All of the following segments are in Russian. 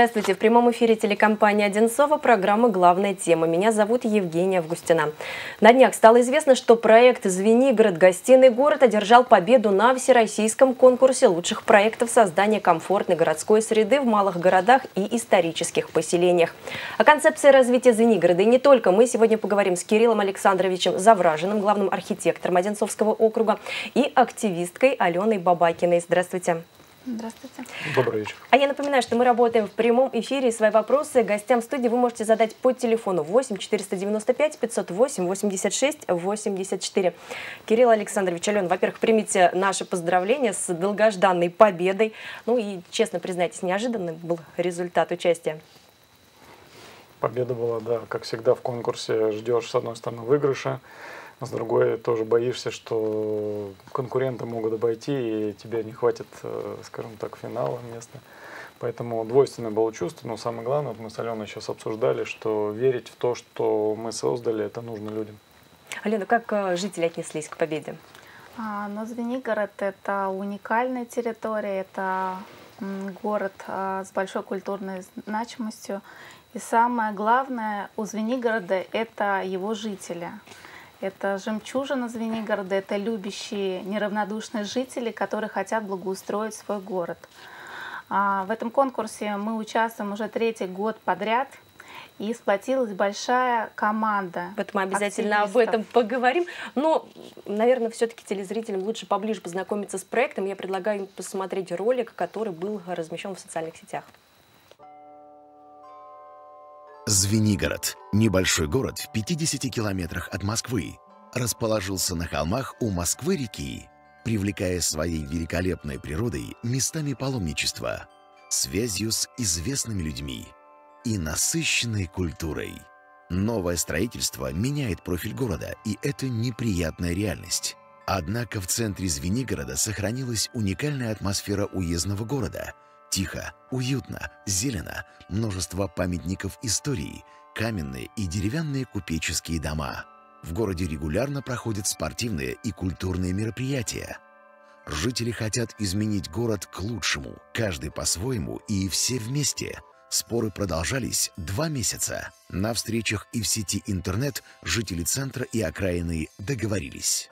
Здравствуйте. В прямом эфире телекомпания «Одинцова» программа «Главная тема». Меня зовут Евгения Августина. На днях стало известно, что проект «Звенигород. Гостиный город» одержал победу на всероссийском конкурсе лучших проектов создания комфортной городской среды в малых городах и исторических поселениях. О концепции развития Звенигорода и не только мы сегодня поговорим с Кириллом Александровичем Завраженным, главным архитектором Одинцовского округа, и активисткой Аленой Бабакиной. Здравствуйте. Здравствуйте. Добрый вечер. А я напоминаю, что мы работаем в прямом эфире. Свои вопросы гостям студии вы можете задать по телефону 8 495 508 86 84. Кирилл Александрович Ален, во-первых, примите наши поздравления с долгожданной победой. Ну и, честно признайтесь, неожиданный был результат участия. Победа была, да, как всегда в конкурсе ждешь, с одной стороны, выигрыша, с другой тоже боишься, что конкуренты могут обойти, и тебе не хватит, э, скажем так, финала места. Поэтому двойственное было чувство, но самое главное, вот мы с Аленой сейчас обсуждали, что верить в то, что мы создали, это нужно людям. Алена, как э, жители отнеслись к победе? А, ну, Звенигород – это уникальная территория, это город а, с большой культурной значимостью. И самое главное у Звенигорода – это его жители – это жемчужина Звенигорода, это любящие, неравнодушные жители, которые хотят благоустроить свой город. А, в этом конкурсе мы участвуем уже третий год подряд – и сплотилась большая команда. Вот мы обязательно об этом поговорим. Но, наверное, все-таки телезрителям лучше поближе познакомиться с проектом. Я предлагаю им посмотреть ролик, который был размещен в социальных сетях. Звенигород, небольшой город в 50 километрах от Москвы, расположился на холмах у Москвы-реки, привлекая своей великолепной природой местами паломничества, связью с известными людьми и насыщенной культурой. Новое строительство меняет профиль города, и это неприятная реальность. Однако в центре Звенигорода сохранилась уникальная атмосфера уездного города – Тихо, уютно, зелено, множество памятников истории, каменные и деревянные купеческие дома. В городе регулярно проходят спортивные и культурные мероприятия. Жители хотят изменить город к лучшему, каждый по-своему и все вместе. Споры продолжались два месяца. На встречах и в сети интернет жители центра и окраины договорились.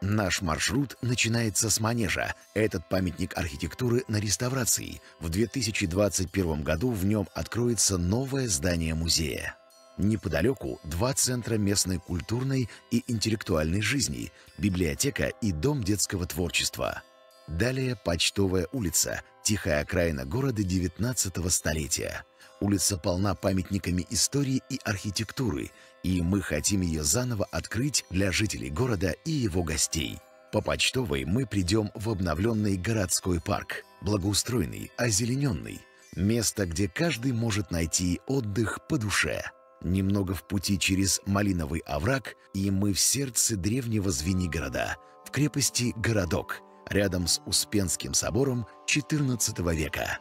Наш маршрут начинается с Манежа. Этот памятник архитектуры на реставрации. В 2021 году в нем откроется новое здание музея. Неподалеку два центра местной культурной и интеллектуальной жизни, библиотека и дом детского творчества. Далее Почтовая улица, тихая окраина города 19 столетия. Улица полна памятниками истории и архитектуры, и мы хотим ее заново открыть для жителей города и его гостей. По почтовой мы придем в обновленный городской парк, благоустроенный, озелененный, место, где каждый может найти отдых по душе. Немного в пути через Малиновый овраг, и мы в сердце древнего Звенигорода, в крепости Городок, рядом с Успенским собором XIV века.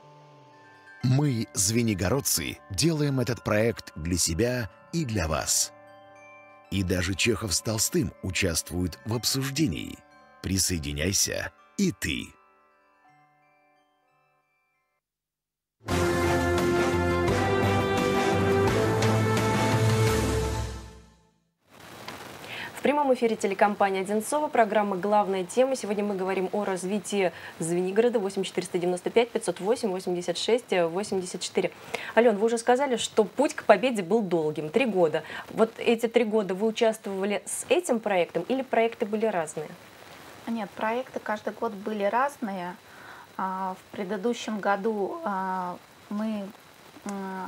Мы, звенигородцы, делаем этот проект для себя и для вас. И даже Чехов с Толстым участвуют в обсуждении. Присоединяйся и ты. Прямом эфире телекомпания «Одинцова», программа «Главная тема». Сегодня мы говорим о развитии Звенигорода 8495 508 86 84. Ален, вы уже сказали, что путь к победе был долгим, три года. Вот эти три года вы участвовали с этим проектом или проекты были разные? Нет, проекты каждый год были разные. А, в предыдущем году а, мы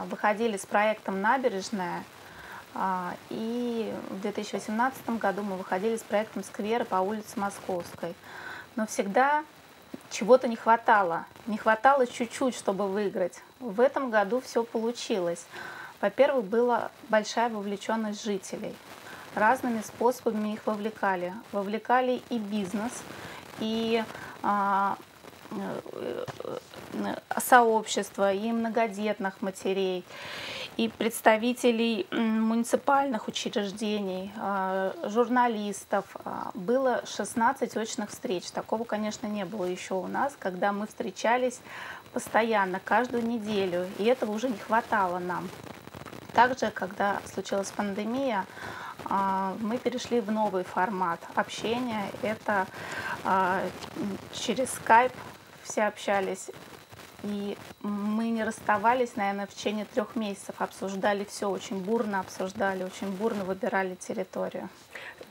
выходили с проектом «Набережная», а, и в 2018 году мы выходили с проектом «Сквер» по улице Московской. Но всегда чего-то не хватало. Не хватало чуть-чуть, чтобы выиграть. В этом году все получилось. Во-первых, была большая вовлеченность жителей. Разными способами их вовлекали. Вовлекали и бизнес, и а, э, э, сообщество, и многодетных матерей, и представителей муниципальных учреждений, а, журналистов. А, было 16 очных встреч. Такого, конечно, не было еще у нас, когда мы встречались постоянно, каждую неделю, и этого уже не хватало нам. Также, когда случилась пандемия, а, мы перешли в новый формат общения. Это через Skype все общались и мы не расставались, наверное, в течение трех месяцев. Обсуждали все, очень бурно обсуждали, очень бурно выбирали территорию.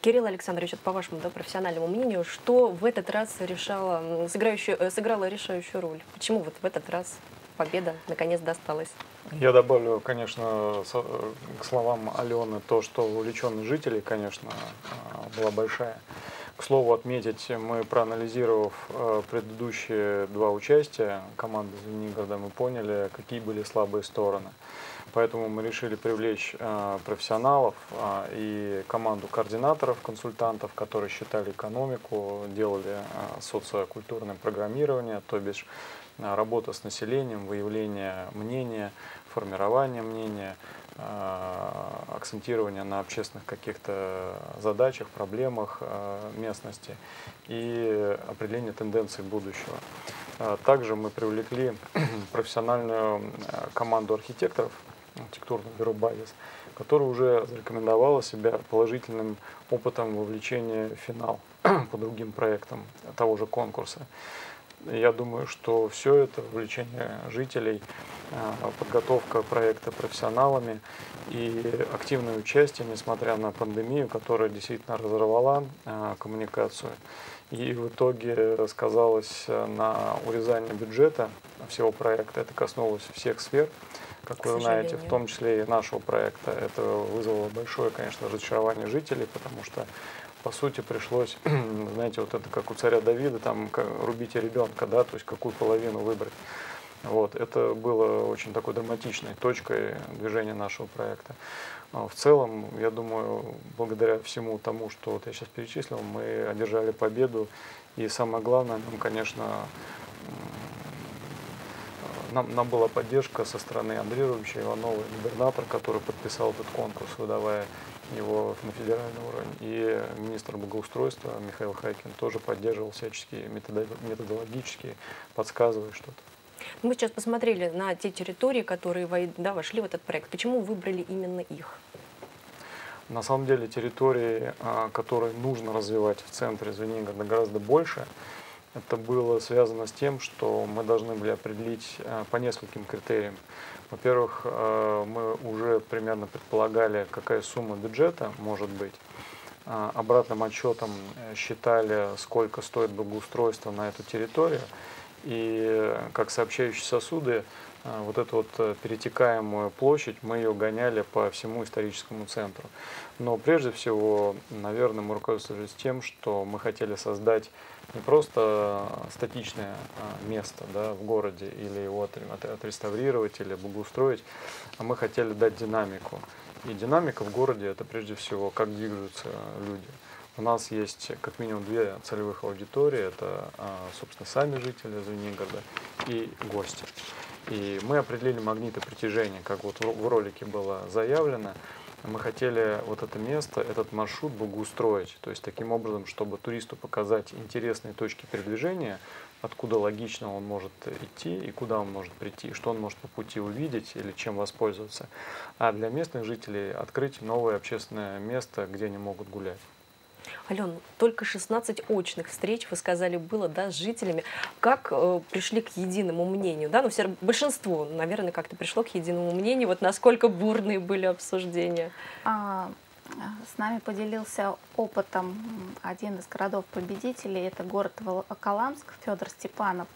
Кирилл Александрович, по вашему да, профессиональному мнению, что в этот раз решало, э, сыграло решающую роль? Почему вот в этот раз победа наконец досталась? Я добавлю, конечно, к словам Алены то, что увлеченность жителей, конечно, а, была большая. К слову отметить, мы проанализировав э, предыдущие два участия команды Звенигорода, мы поняли, какие были слабые стороны. Поэтому мы решили привлечь э, профессионалов э, и команду координаторов, консультантов, которые считали экономику, делали социокультурное программирование, то бишь работа с населением, выявление мнения, формирование мнения, Э, акцентирование на общественных каких-то задачах, проблемах э, местности и определение тенденций будущего. Э, также мы привлекли профессиональную команду архитекторов, архитектурное бюро «Базис», которая уже зарекомендовала себя положительным опытом вовлечения в финал по другим проектам того же конкурса. Я думаю, что все это вовлечение жителей, а, подготовка проекта профессионалами и активное участие, несмотря на пандемию, которая действительно разорвала а, коммуникацию. И в итоге сказалось на урезании бюджета всего проекта. Это коснулось всех сфер, как вы знаете, в том числе и нашего проекта. Это вызвало большое, конечно, разочарование жителей, потому что по сути, пришлось, знаете, вот это как у царя Давида, там, рубите ребенка, да, то есть какую половину выбрать. Вот, это было очень такой драматичной точкой движения нашего проекта. А в целом, я думаю, благодаря всему тому, что вот я сейчас перечислил, мы одержали победу. И самое главное, нам, конечно, нам, нам была поддержка со стороны Андрея Рубича Иванова, губернатор, который подписал этот конкурс, выдавая его на федеральный уровень. И министр благоустройства Михаил Хайкин тоже поддерживал всячески методологически, подсказывая что-то. Мы сейчас посмотрели на те территории, которые да, вошли в этот проект. Почему выбрали именно их? На самом деле территории, а, которые нужно развивать в центре Звенигорода, гораздо больше. Это было связано с тем, что мы должны были определить а, по нескольким критериям. Во-первых, а, мы уже примерно предполагали, какая сумма бюджета может быть. Обратным отчетом э, считали, сколько стоит благоустройство на эту территорию. И как сообщающие сосуды, вот эту вот э, перетекаемую площадь, мы ее гоняли по всему историческому центру. Но прежде всего, наверное, мы руководствовались тем, что мы хотели создать не просто статичное а, место да, в городе или его отреставрировать или благоустроить, а мы хотели дать динамику. И динамика в городе – это прежде всего, как двигаются люди. У нас есть как минимум две целевых аудитории. Это, а, собственно, сами жители Звенигорода и гости. И мы определили магниты притяжения, как вот в ролике было заявлено. Мы хотели вот это место, этот маршрут благоустроить. То есть таким образом, чтобы туристу показать интересные точки передвижения, откуда логично он может идти и куда он может прийти, что он может по пути увидеть или чем воспользоваться. А для местных жителей открыть новое общественное место, где они могут гулять. Ален, только 16 очных встреч, вы сказали, было да, с жителями. Как э, пришли к единому мнению? Да? Ну, все, большинство, наверное, как-то пришло к единому мнению. Вот насколько бурные были обсуждения? А, с нами поделился опытом один из городов-победителей. Это город Каламск, Федор Степанов.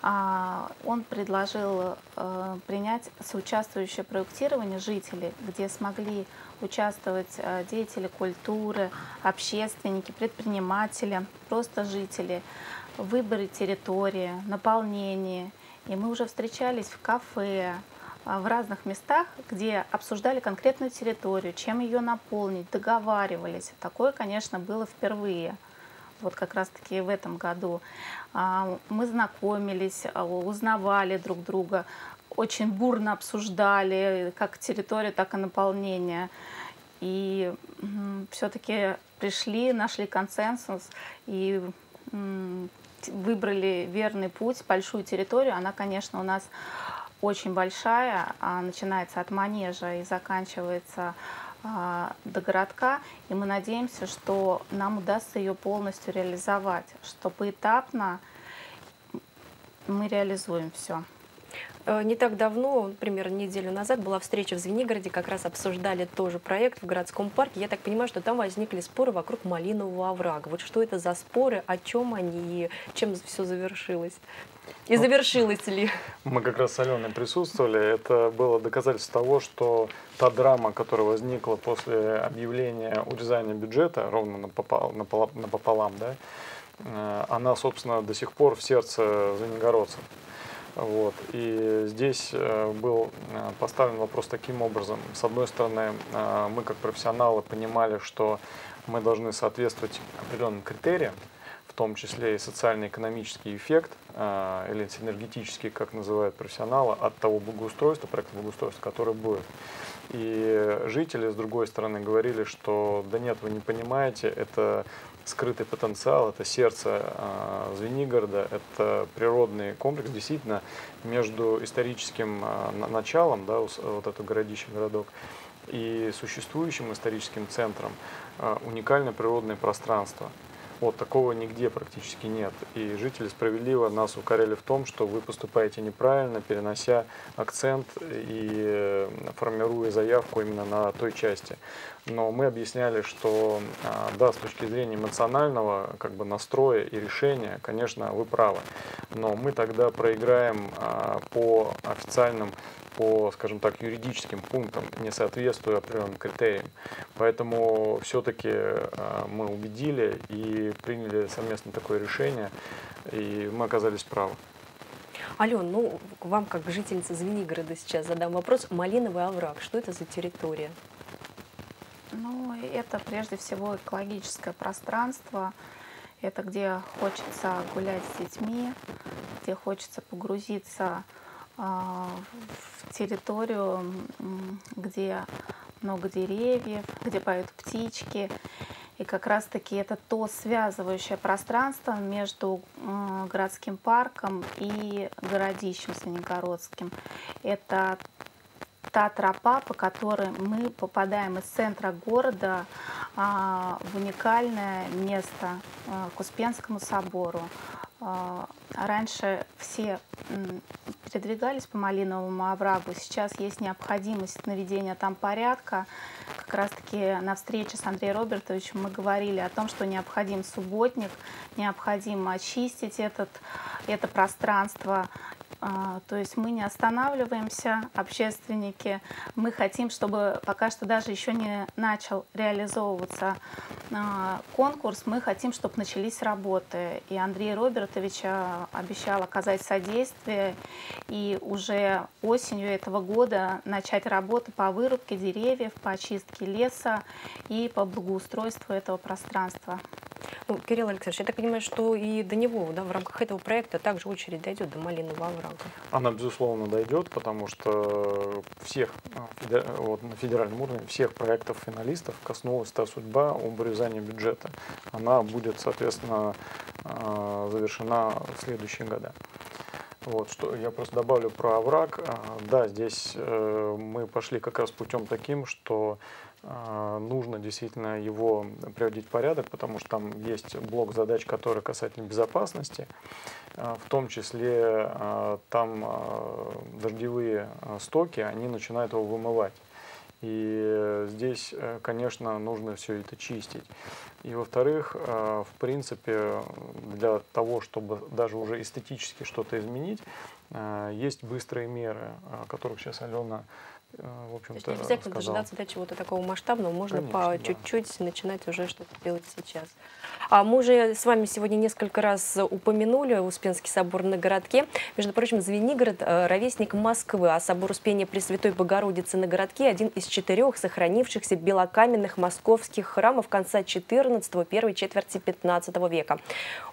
А, он предложил э, принять соучаствующее проектирование жителей, где смогли участвовать э, деятели культуры, общественники, предприниматели, просто жители, выборы территории, наполнение. И мы уже встречались в кафе, э, в разных местах, где обсуждали конкретную территорию, чем ее наполнить, договаривались. Такое, конечно, было впервые вот как раз-таки в этом году. А, мы знакомились, а, узнавали друг друга, очень бурно обсуждали как территорию, так и наполнение. И все-таки пришли, нашли консенсус и выбрали верный путь, большую территорию. Она, конечно, у нас очень большая, а начинается от манежа и заканчивается до городка, и мы надеемся, что нам удастся ее полностью реализовать, что поэтапно мы реализуем все. Э, не так давно, примерно неделю назад, была встреча в Звенигороде, как раз обсуждали тоже проект в городском парке. Я так понимаю, что там возникли споры вокруг малинового оврага. Вот что это за споры, о чем они и чем все завершилось? И ну, завершилось ли? Мы как раз с Аленой присутствовали. Это было доказательство того, что та драма, которая возникла после объявления урезания бюджета, ровно напополам, напополам да, э, она, собственно, до сих пор в сердце звенигородцев. Вот. И здесь э, был э, поставлен вопрос таким образом. С одной стороны, э, мы как профессионалы понимали, что мы должны соответствовать определенным критериям, в том числе и социально-экономический эффект или синергетический, как называют профессионалы, от того благоустройства, проекта благоустройства, который будет. И жители, с другой стороны, говорили, что да нет, вы не понимаете, это скрытый потенциал, это сердце э, Звенигорода, это природный комплекс, действительно, между историческим э, началом, да, вот это городище, городок, и существующим историческим центром э, уникальное природное пространство – вот такого нигде практически нет. И жители справедливо нас укоряли в том, что вы поступаете неправильно, перенося акцент и э, формируя заявку именно на той части. Но мы объясняли, что а, да, с точки зрения эмоционального как бы настроя и решения, конечно, вы правы. Но мы тогда проиграем а, по официальным по, скажем так, юридическим пунктам, не соответствуя определенным критериям. Поэтому все-таки э, мы убедили и приняли совместно такое решение, и мы оказались правы. Ален, ну, вам как жительница Звенигорода сейчас задам вопрос. Малиновый овраг, что это за территория? Ну, это прежде всего экологическое пространство. Это где хочется гулять с детьми, где хочется погрузиться а, в территорию, где много деревьев, где поют птички. И как раз-таки это то связывающее пространство между городским парком и городищем Звенигородским. Это та тропа, по которой мы попадаем из центра города а, в уникальное место а, к Успенскому собору. А, раньше все передвигались по Малиновому оврагу, сейчас есть необходимость наведения там порядка. Как раз-таки на встрече с Андреем Робертовичем мы говорили о том, что необходим субботник, необходимо очистить этот, это пространство, то есть мы не останавливаемся, общественники. Мы хотим, чтобы пока что даже еще не начал реализовываться а, конкурс, мы хотим, чтобы начались работы. И Андрей Робертович а, обещал оказать содействие и уже осенью этого года начать работы по вырубке деревьев, по очистке леса и по благоустройству этого пространства. Ну, Кирилл Александрович, я так понимаю, что и до него, да, в рамках этого проекта также очередь дойдет до Малинового оврага. Она, безусловно, дойдет, потому что всех, а, вот, на федеральном уровне, всех проектов финалистов коснулась та судьба об урезании бюджета. Она будет, соответственно, а, завершена в следующие годы. Вот, что я просто добавлю про овраг. А, да, здесь э, мы пошли как раз путем таким, что нужно действительно его приводить в порядок, потому что там есть блок задач, которые касательно безопасности, а, в том числе а, там дождевые стоки, они начинают его вымывать. И здесь, э, конечно, нужно все это чистить. И во-вторых, в принципе, для того, чтобы даже уже эстетически что-то изменить, есть быстрые меры, о которых сейчас Алена в общем-то, То есть не обязательно дожидаться до чего-то такого масштабного, можно Конечно, по чуть-чуть да. начинать уже что-то делать сейчас. А мы уже с вами сегодня несколько раз упомянули Успенский собор на городке. Между прочим, Звенигород э, – ровесник Москвы, а собор Успения Пресвятой Богородицы на городке – один из четырех сохранившихся белокаменных московских храмов конца XIV – первой четверти XV века.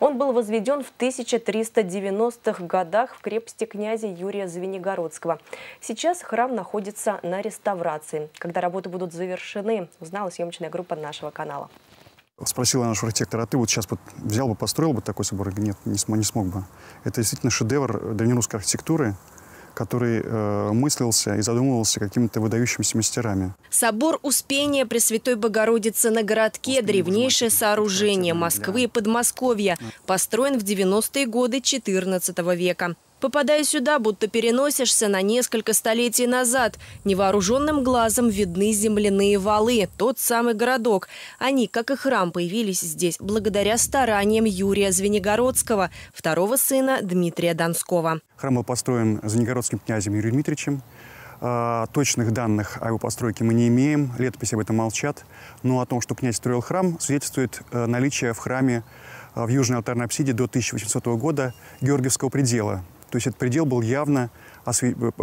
Он был возведен в 1390-х годах в крепости князя Юрия Звенигородского. Сейчас храм находится на реставрации. Когда работы будут завершены, узнала съемочная группа нашего канала. Спросила нашего архитектора, а ты вот сейчас вот взял бы, построил бы такой собор? Нет, не, смог, не смог бы. Это действительно шедевр древнерусской архитектуры, который э, мыслился и задумывался какими-то выдающимися мастерами. Собор Успения Пресвятой Богородицы на городке – древнейшее сооружение Москвы и Подмосковья, построен в 90-е годы XIV века. Попадая сюда, будто переносишься на несколько столетий назад. Невооруженным глазом видны земляные валы, тот самый городок. Они, как и храм, появились здесь благодаря стараниям Юрия Звенигородского, второго сына Дмитрия Донского. Храм был построен Звенигородским князем Юрием Дмитриевичем. А, точных данных о его постройке мы не имеем, летописи об этом молчат. Но о том, что князь строил храм, свидетельствует э, наличие в храме э, в Южной алтарной апсиде до 1800 года Георгиевского предела, то есть этот предел был явно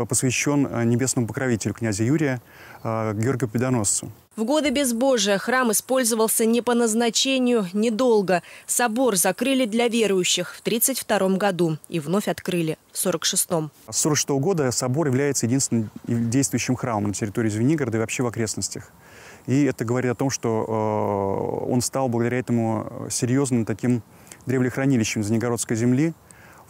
посвящен э, небесному покровителю князя Юрия, э, Георгию Победоносцу. В годы безбожия храм использовался не по назначению недолго. Собор закрыли для верующих в 1932 году и вновь открыли в 1946. С 1946 года собор является единственным действующим храмом на территории Звенигорода и вообще в окрестностях. И это говорит о том, что э, он стал благодаря этому серьезным таким древлехранилищем Звенигородской земли,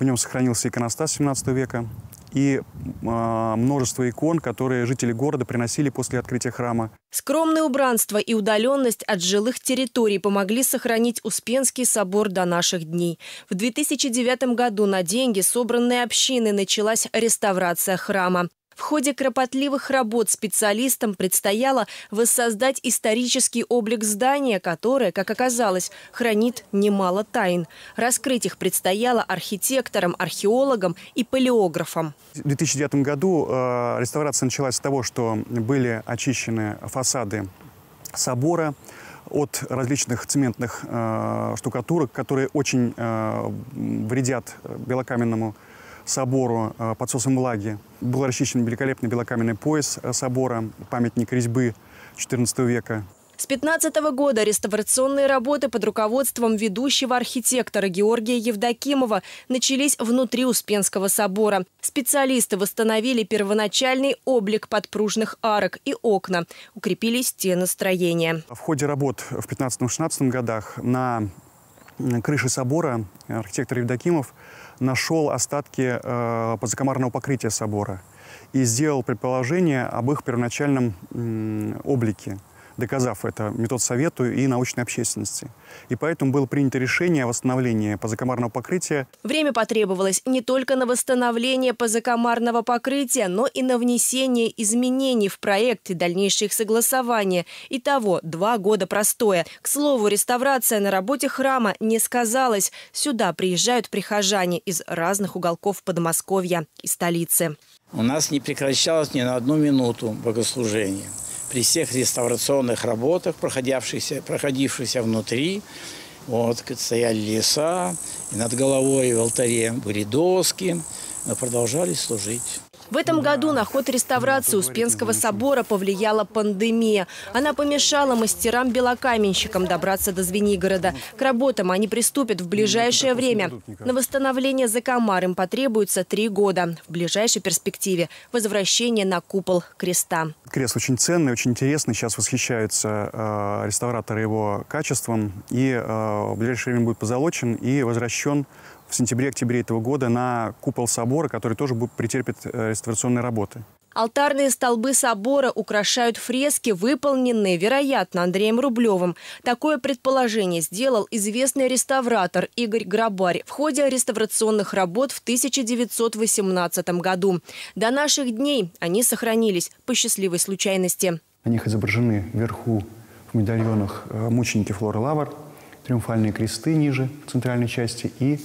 в нем сохранился иконостас 17 века и э, множество икон, которые жители города приносили после открытия храма. Скромное убранство и удаленность от жилых территорий помогли сохранить Успенский собор до наших дней. В 2009 году на деньги собранные общины началась реставрация храма. В ходе кропотливых работ специалистам предстояло воссоздать исторический облик здания, которое, как оказалось, хранит немало тайн. Раскрыть их предстояло архитекторам, археологам и палеографам. В 2009 году э, реставрация началась с того, что были очищены фасады собора, от различных цементных э, штукатурок, которые очень э, вредят белокаменному собору э, под сосом влаги. Был расчищен великолепный белокаменный пояс э, собора, памятник резьбы XIV века. С 15 года реставрационные работы под руководством ведущего архитектора Георгия Евдокимова начались внутри Успенского собора. Специалисты восстановили первоначальный облик подпружных арок и окна, укрепили стены строения. В ходе работ в 15-16 годах на крыше собора архитектор Евдокимов нашел остатки э, позакомарного покрытия собора и сделал предположение об их первоначальном облике доказав это метод совету и научной общественности. И поэтому было принято решение о восстановлении позакомарного покрытия. Время потребовалось не только на восстановление позакомарного покрытия, но и на внесение изменений в проект и дальнейшее их согласование. Итого два года простоя. К слову, реставрация на работе храма не сказалась. Сюда приезжают прихожане из разных уголков Подмосковья и столицы. У нас не прекращалось ни на одну минуту богослужения при всех реставрационных работах, проходившихся, проходившихся внутри, вот, стояли леса, и над головой в алтаре были доски, мы продолжали служить. В этом году на ход реставрации Успенского собора повлияла пандемия. Она помешала мастерам-белокаменщикам добраться до Звенигорода. К работам они приступят в ближайшее время. На восстановление Закомар им потребуется три года. В ближайшей перспективе – возвращение на купол креста. Крест очень ценный, очень интересный. Сейчас восхищаются э, реставраторы его качеством. И э, в ближайшее время будет позолочен и возвращен в сентябре-октябре этого года на купол собора, который тоже будет претерпит э, реставрационные работы. Алтарные столбы собора украшают фрески, выполненные, вероятно, Андреем Рублевым. Такое предположение сделал известный реставратор Игорь Грабарь в ходе реставрационных работ в 1918 году. До наших дней они сохранились по счастливой случайности. На них изображены вверху в медальонах э, мученики Флоры Лавр, триумфальные кресты ниже в центральной части и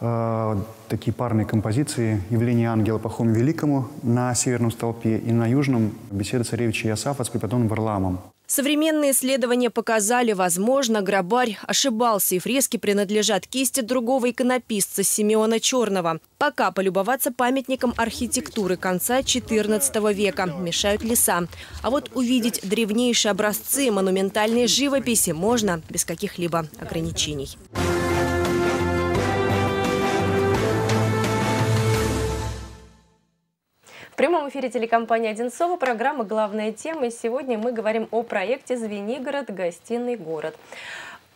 э, такие парные композиции «Явление ангела Пахому Великому» на северном столпе и на южном «Беседа царевича Иосафа с преподобным Варламом». Современные исследования показали, возможно, Грабарь ошибался, и фрески принадлежат кисти другого иконописца Симеона Черного. Пока полюбоваться памятником архитектуры конца XIV века мешают леса. А вот увидеть древнейшие образцы монументальной живописи можно без каких-либо ограничений. В прямом эфире телекомпании «Одинцова» программа «Главная тема». И сегодня мы говорим о проекте «Звенигород. Гостиный город».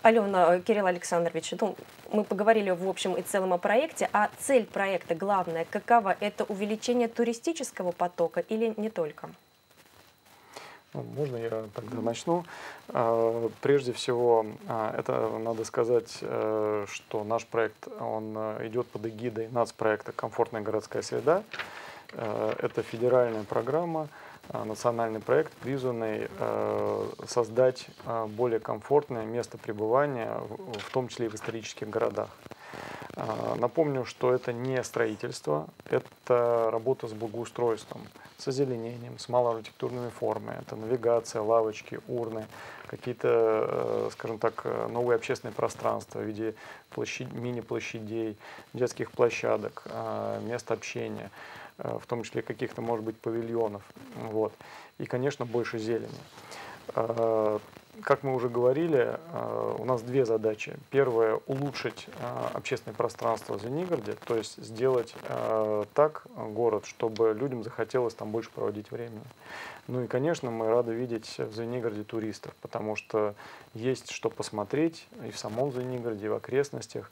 Алена, Кирилл Александрович, ну, мы поговорили в общем и целом о проекте, а цель проекта главная какова? Это увеличение туристического потока или не только? Ну, можно я тогда начну? А, прежде всего, а, это надо сказать, э, что наш проект он э, идет под эгидой нацпроекта «Комфортная городская среда». Э, это федеральная программа, э, национальный проект, призванный э, создать более комфортное место пребывания, в том числе и в исторических городах. Напомню, что это не строительство, это работа с благоустройством, с озеленением, с малоархитектурными формами. Это навигация, лавочки, урны, какие-то, скажем так, новые общественные пространства в виде мини-площадей, детских площадок, мест общения. Э, в том числе каких-то, может быть, павильонов. Вот. И, конечно, больше зелени. Э, как мы уже говорили, э, у нас две задачи. Первая – улучшить общественное пространство в Звенигороде, то есть сделать так город, чтобы людям захотелось там больше проводить времени. Ну и, конечно, мы рады видеть в Звенигороде туристов, потому что есть что посмотреть и в самом Звенигороде, и в окрестностях.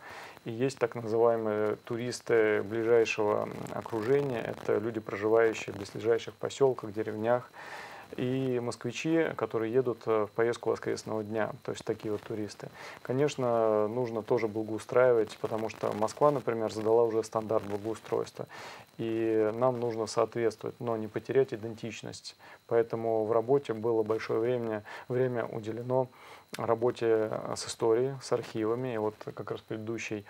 И есть так называемые туристы ближайшего окружения. Это люди, проживающие в близлежащих поселках, деревнях. И москвичи, которые едут э, в поездку воскресного дня, то есть такие вот туристы. Конечно, нужно тоже благоустраивать, потому что Москва, например, задала уже стандарт благоустройства. И нам нужно соответствовать, но не потерять идентичность. Поэтому в работе было большое время, время уделено работе с историей, с архивами. И вот как раз предыдущий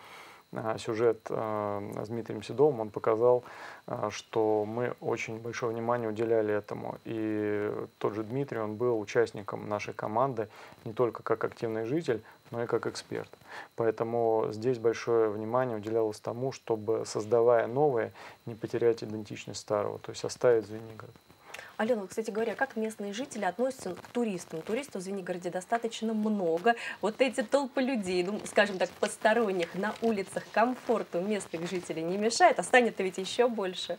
сюжет а, с Дмитрием Седовым, он показал, а, что мы очень большое внимание уделяли этому. И тот же Дмитрий, он был участником нашей команды не только как активный житель, но и как эксперт. Поэтому здесь большое внимание уделялось тому, чтобы, создавая новое, не потерять идентичность старого, то есть оставить Звенигород. Алена, кстати говоря, как местные жители относятся к туристам? Туристов в Звенигороде достаточно много. Вот эти толпы людей, ну, скажем так, посторонних на улицах комфорту местных жителей не мешает, а станет ведь еще больше.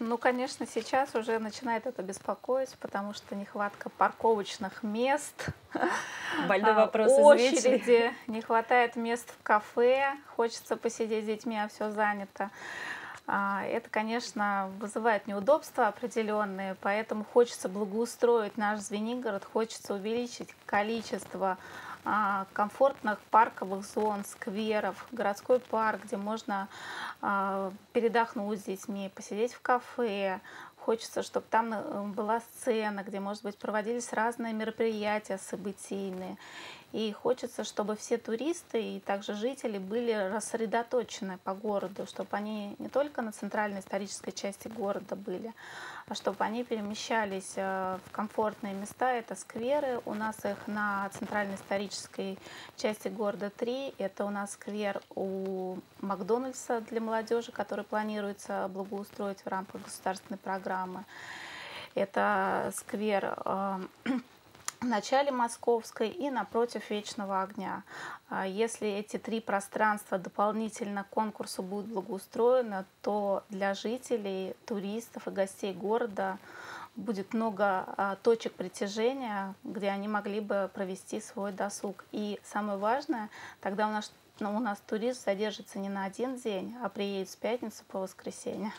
Ну, конечно, сейчас уже начинает это беспокоить, потому что нехватка парковочных мест, Больной а, вопрос очереди, не хватает мест в кафе, хочется посидеть с детьми, а все занято. А, это, конечно, вызывает неудобства определенные, поэтому хочется благоустроить наш Звенигород, хочется увеличить количество а, комфортных парковых зон, скверов, городской парк, где можно а, передохнуть с детьми, посидеть в кафе. Хочется, чтобы там э, была сцена, где, может быть, проводились разные мероприятия событийные. И хочется, чтобы все туристы и также жители были рассредоточены по городу, чтобы они не только на центральной исторической части города были, а чтобы они перемещались э, в комфортные места. Это скверы. У нас их на центральной исторической части города три. Это у нас сквер у Макдональдса для молодежи, который планируется благоустроить в рамках государственной программы. Это сквер э, в начале Московской и напротив Вечного огня. А если эти три пространства дополнительно к конкурсу будут благоустроены, то для жителей, туристов и гостей города будет много а, точек притяжения, где они могли бы провести свой досуг. И самое важное, тогда у нас, ну, у нас турист задержится не на один день, а приедет с пятницы по воскресенье.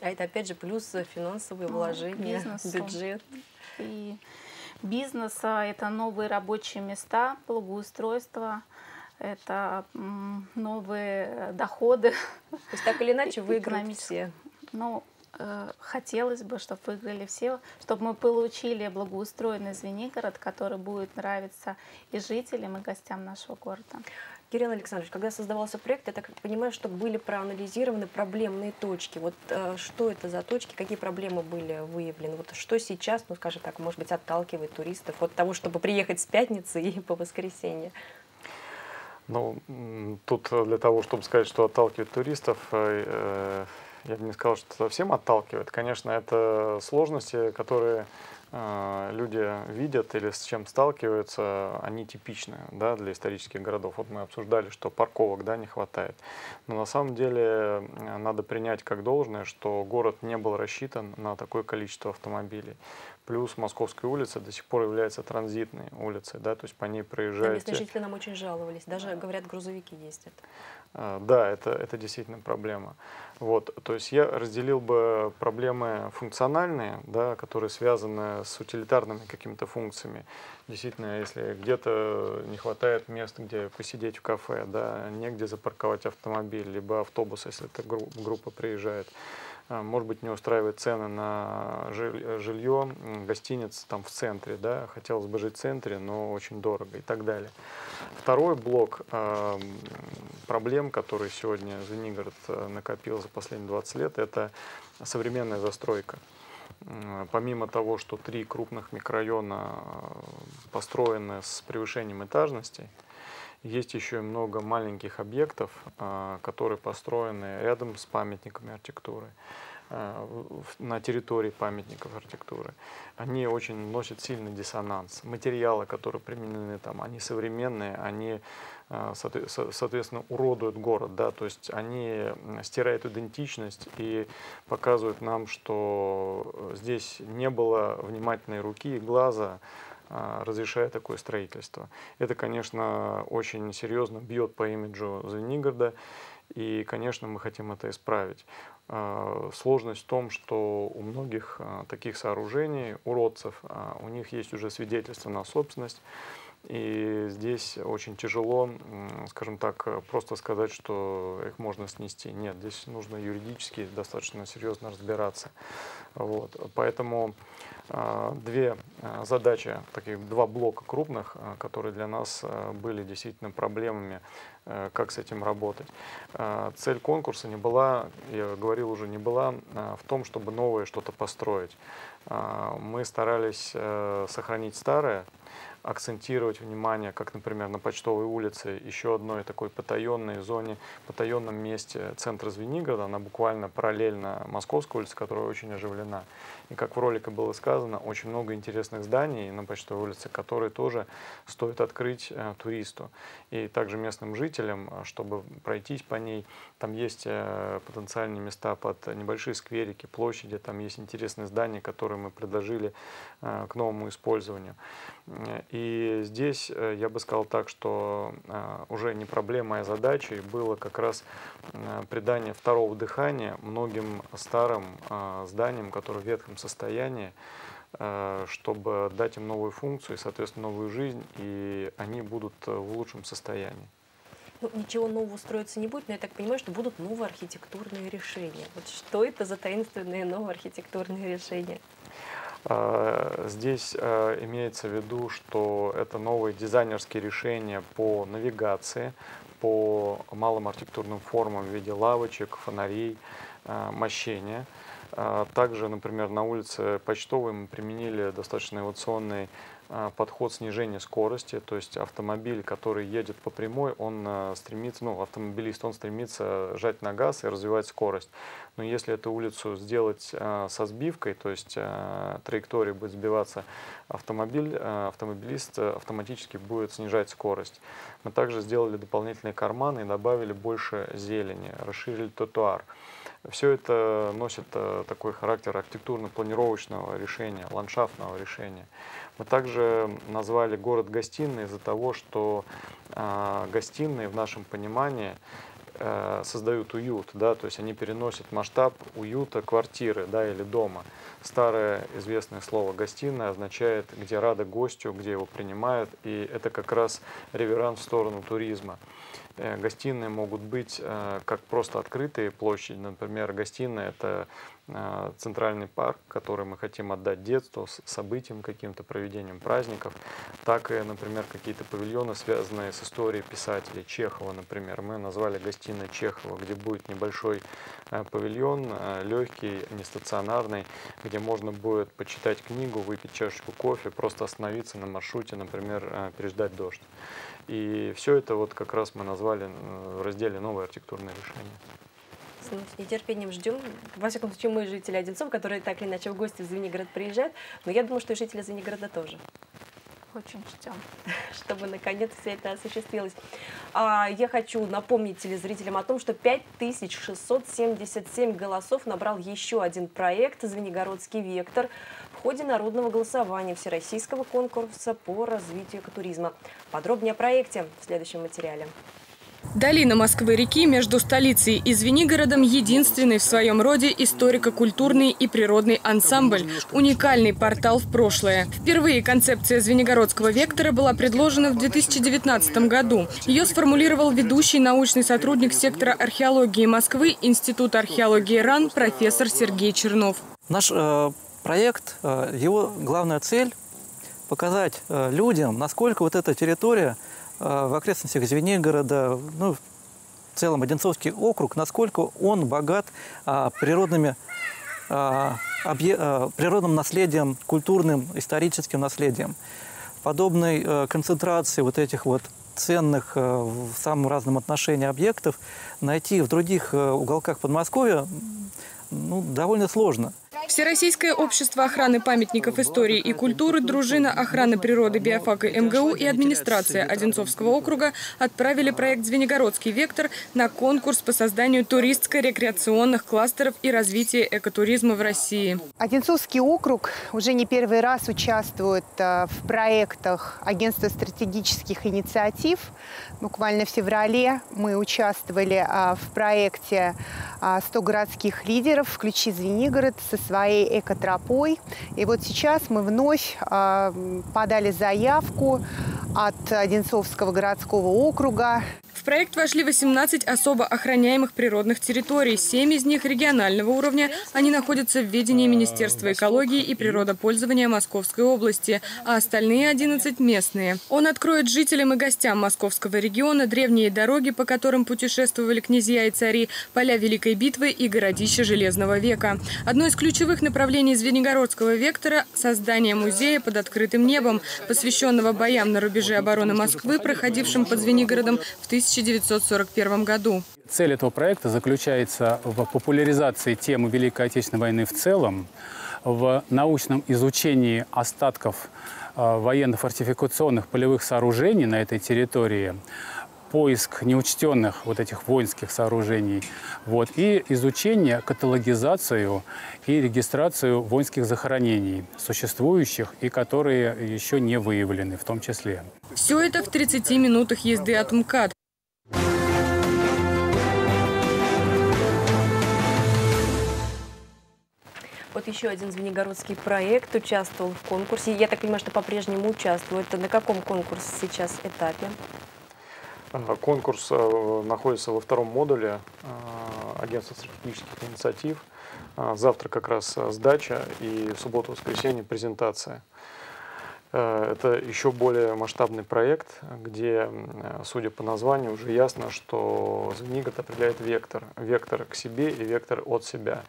А это опять же плюс финансовые ну, вложения, бизнесу. бюджет. И бизнеса, это новые рабочие места, благоустройство, это новые доходы. То есть так или иначе выиграют все. Ну, э, хотелось бы, чтобы выиграли все, чтобы мы получили благоустроенный Звенигород, который будет нравиться и жителям, и гостям нашего города. Кирилл Александрович, когда создавался проект, я так понимаю, что были проанализированы проблемные точки. Вот э, что это за точки, какие проблемы были выявлены? Вот что сейчас, ну скажем так, может быть, отталкивает туристов от того, чтобы приехать с пятницы и по воскресенье? Ну, тут для того, чтобы сказать, что отталкивает туристов, э, я бы не сказал, что совсем отталкивает. Конечно, это сложности, которые э, люди видят или с чем сталкиваются, они типичны да, для исторических городов. Вот мы обсуждали, что парковок да, не хватает. Но на самом деле э, надо принять как должное, что город не был рассчитан на такое количество автомобилей. Плюс Московская улица до сих пор является транзитной улицей, да, то есть по ней проезжаете... Да, местные жители нам очень жаловались, даже, говорят, грузовики ездят. А, да, это, это действительно проблема. Вот, то есть я разделил бы проблемы функциональные, да, которые связаны с утилитарными какими-то функциями. Действительно, если где-то не хватает места, где посидеть в кафе, да, негде запарковать автомобиль, либо автобус, если эта группа приезжает, а, может быть, не устраивает цены на жилье, гостиниц там в центре, да, хотелось бы жить в центре, но очень дорого и так далее. Второй блок э, проблем, который сегодня Звенигород э, накопил за последние 20 лет, это современная застройка. Помимо того, что три крупных микрорайона э, построены с превышением этажности, есть еще и много маленьких объектов, а, которые построены рядом с памятниками архитектуры на территории памятников архитектуры. Они очень носят сильный диссонанс. Материалы, которые применены там, они современные, они, соответственно, уродуют город. Да? То есть они стирают идентичность и показывают нам, что здесь не было внимательной руки и глаза, а, разрешая такое строительство. Это, конечно, очень серьезно бьет по имиджу Звенигорода, и, конечно, мы хотим это исправить. А, сложность в том, что у многих а, таких сооружений, уродцев, у них есть уже свидетельство на собственность, и здесь очень тяжело, скажем так, просто сказать, что их можно снести. Нет, здесь нужно юридически достаточно серьезно разбираться. Вот. Поэтому э, две э, задачи, таких два блока крупных, э, которые для нас были действительно проблемами, как с этим работать. Цель конкурса не была, я говорил уже, не была в том, чтобы новое что-то построить. Мы старались сохранить старое, акцентировать внимание, как, например, на Почтовой улице, еще одной такой потаенной зоне, потаенном месте центра Звенигорода, она буквально параллельно Московской улице, которая очень оживлена. И как в ролике было сказано, очень много интересных зданий на Почтовой улице, которые тоже стоит открыть э, туристу. И также местным жителям, э, чтобы пройтись по ней, там есть э, потенциальные места под небольшие скверики, площади, там есть интересные здания, которые мы предложили э, к новому использованию. И здесь э, я бы сказал так, что э, уже не проблема, а задачей было как раз э, придание второго дыхания многим старым зданиям, которые в ветхом состоянии, чтобы дать им новую функцию и, соответственно, новую жизнь, и они будут в лучшем состоянии. Ну, ничего нового строиться не будет, но я так понимаю, что будут новые архитектурные решения. Вот что это за таинственные новые архитектурные решения? А, здесь имеется в виду, что это новые дизайнерские решения по навигации, по малым архитектурным формам в виде лавочек, фонарей, мощения. Также, например, на улице Почтовой мы применили достаточно инновационный а, подход снижения скорости, то есть автомобиль, который едет по прямой, он а, стремится, ну, автомобилист, он стремится жать на газ и развивать скорость. Но если эту улицу сделать а, со сбивкой, то есть траектория будет сбиваться, автомобиль, автомобилист автоматически будет снижать скорость. Мы также сделали дополнительные карманы и добавили больше зелени, расширили тротуар. Все это носит такой характер архитектурно-планировочного решения, ландшафтного решения. Мы также назвали город гостиной из-за того, что э, гостиные в нашем понимании э, создают уют, да, то есть они переносят масштаб уюта квартиры да, или дома. Старое известное слово «гостиная» означает, где рады гостю, где его принимают, и это как раз реверанс в сторону туризма. Э, гостиные могут быть э, как просто открытые площади, например, гостиная – это э, центральный парк, который мы хотим отдать детству, событиям каким-то, проведением праздников, так и, например, какие-то павильоны, связанные с историей писателя Чехова, например. Мы назвали гостиной Чехова, где будет небольшой э, павильон, легкий, нестационарный, где можно будет почитать книгу, выпить чашечку кофе, просто остановиться на маршруте, например, переждать дождь. И все это вот как раз мы назвали в разделе «Новое архитектурное решение». Ну, с нетерпением ждем. Во всяком случае, мы жители Одинцова, которые так или иначе в гости в Звенигород приезжают. Но я думаю, что и жители Звенигорода тоже. Очень ждем. Чтобы наконец все это осуществилось. А, я хочу напомнить телезрителям о том, что 5677 голосов набрал еще один проект «Звенигородский вектор» в ходе народного голосования Всероссийского конкурса по развитию экотуризма. Подробнее о проекте в следующем материале. Долина Москвы-реки между столицей и Звенигородом – единственный в своем роде историко-культурный и природный ансамбль, уникальный портал в прошлое. Впервые концепция Звенигородского вектора была предложена в 2019 году. Ее сформулировал ведущий научный сотрудник сектора археологии Москвы Института археологии РАН профессор Сергей Чернов. Наш э, проект, э, его главная цель – показать э, людям, насколько вот эта территория – в окрестностях Звенигорода, ну, в целом Одинцовский округ, насколько он богат а, природными а, объ... а, природным наследием, культурным, историческим наследием. Подобной а, концентрации вот этих вот ценных а, в самом разном отношении объектов найти в других а, уголках Подмосковья ну, довольно сложно. Всероссийское общество охраны памятников истории и культуры, Дружина охраны природы биофака МГУ и администрация Одинцовского округа отправили проект «Звенигородский вектор» на конкурс по созданию туристско-рекреационных кластеров и развития экотуризма в России. Одинцовский округ уже не первый раз участвует э, в проектах Агентства стратегических инициатив. Буквально в феврале мы участвовали э, в проекте «100 э, городских лидеров. Включи Звенигород» со своей экотропой. И вот сейчас мы вновь э, подали заявку от Одинцовского городского округа проект вошли 18 особо охраняемых природных территорий. Семь из них регионального уровня. Они находятся в ведении Министерства экологии и природопользования Московской области, а остальные 11 местные. Он откроет жителям и гостям Московского региона древние дороги, по которым путешествовали князья и цари, поля Великой битвы и городища Железного века. Одно из ключевых направлений Звенигородского вектора – создание музея под открытым небом, посвященного боям на рубеже обороны Москвы, проходившим под Звенигородом в 1000 1941 году. Цель этого проекта заключается в популяризации темы Великой Отечественной войны в целом, в научном изучении остатков э, военно-фортификационных полевых сооружений на этой территории, поиск неучтенных вот этих воинских сооружений, вот, и изучение, каталогизацию и регистрацию воинских захоронений, существующих и которые еще не выявлены в том числе. Все это в 30 минутах езды от МКАД. Вот еще один звенигородский проект участвовал в конкурсе. Я так понимаю, что по-прежнему участвует. На каком конкурсе сейчас этапе? А, конкурс э, находится во втором модуле э, агентства стратегических инициатив. Завтра как раз сдача и в субботу-воскресенье презентация. Э, это еще более масштабный проект, где, судя по названию, уже ясно, что Звенигород определяет вектор. Вектор к себе и вектор от себя.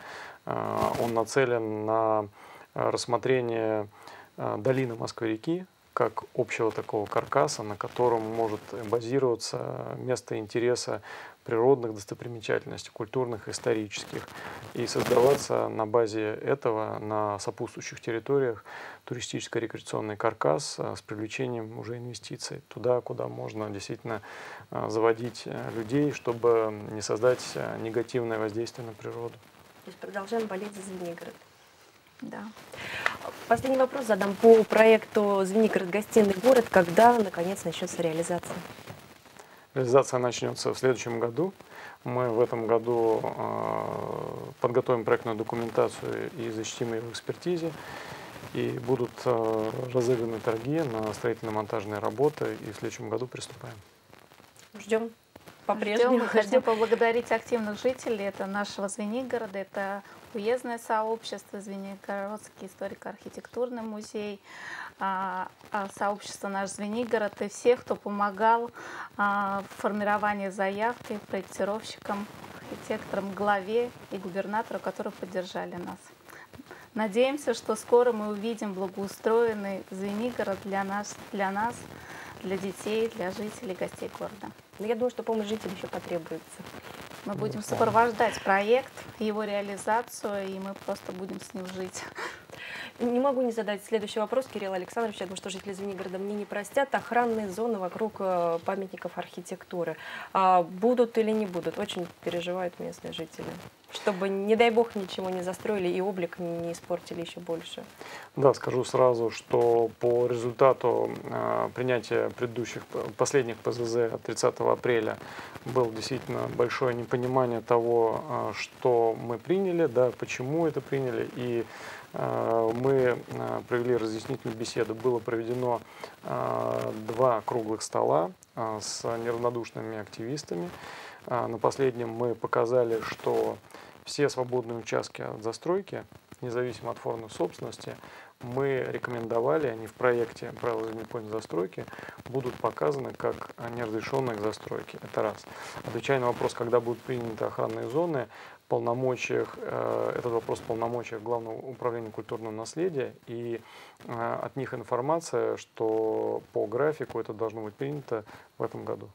Э, он нацелен на рассмотрение э, долины Москвы-реки, как общего такого каркаса, на котором может базироваться место интереса природных достопримечательностей, культурных, исторических, и создаваться на базе этого на сопутствующих территориях туристическо-рекреационный каркас а, с привлечением уже инвестиций туда, куда можно действительно а, заводить э, людей, чтобы не создать э, негативное воздействие на природу. То есть продолжаем болеть за Звенигород. Да. Последний вопрос задам по проекту «Звенигород. Гостиный город». Когда, наконец, начнется реализация? Реализация начнется в следующем году. Мы в этом году э, подготовим проектную документацию и защитим ее в экспертизе. И будут э, разыграны торги на строительно-монтажные работы. И в следующем году приступаем. Ждем по-прежнему. Ждем, хочу поблагодарить активных жителей. Это нашего Звенигорода, это уездное сообщество, Звенигородский историко-архитектурный музей, а, а, сообщество «Наш Звенигород» и всех, кто помогал в формировании заявки проектировщикам, архитекторам, главе и губернатору, которые поддержали нас. Надеемся, что скоро мы увидим благоустроенный Звенигород для нас, для нас, для детей, для жителей, гостей города. Но я думаю, что помощь жителей еще потребуется. Мы будем сопровождать проект, его реализацию, и мы просто будем с ним жить. Не могу не задать следующий вопрос, Кирилл Александрович. Я думаю, что жители Звенигорода мне не простят. Охранные зоны вокруг э, памятников архитектуры. А будут или не будут? Очень переживают местные жители. Чтобы, не дай бог, ничего не застроили и облик не испортили еще больше. Да, скажу сразу, что по результату э, принятия предыдущих, последних ПЗЗ 30 апреля было действительно большое непонимание того, э, что мы приняли, да, почему это приняли и Э, мы э, провели разъяснительную беседу. Было проведено э, два круглых стола с неравнодушными активистами. На последнем мы показали, что все свободные участки от застройки, независимо от формы собственности, мы рекомендовали, они в проекте правила землепольной застройки будут показаны как неразрешенные к застройке. Это раз. Отвечая на вопрос, когда будут приняты охранные зоны, полномочиях, э, этот вопрос в полномочиях Главного управления культурного наследия, и э, от них информация, что по графику это должно быть принято в этом году.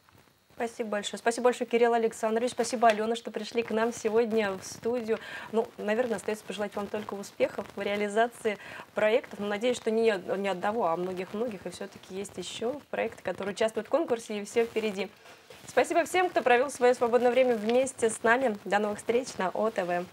Спасибо большое. Спасибо большое, Кирилл Александрович. Спасибо, Алена, что пришли к нам сегодня в студию. Ну, наверное, остается пожелать вам только успехов в реализации проектов. Но надеюсь, что не, не одного, а многих-многих. И все-таки есть еще проекты, которые участвуют в конкурсе, и все впереди. Спасибо всем, кто провел свое свободное время вместе с нами. До новых встреч на ОТВ.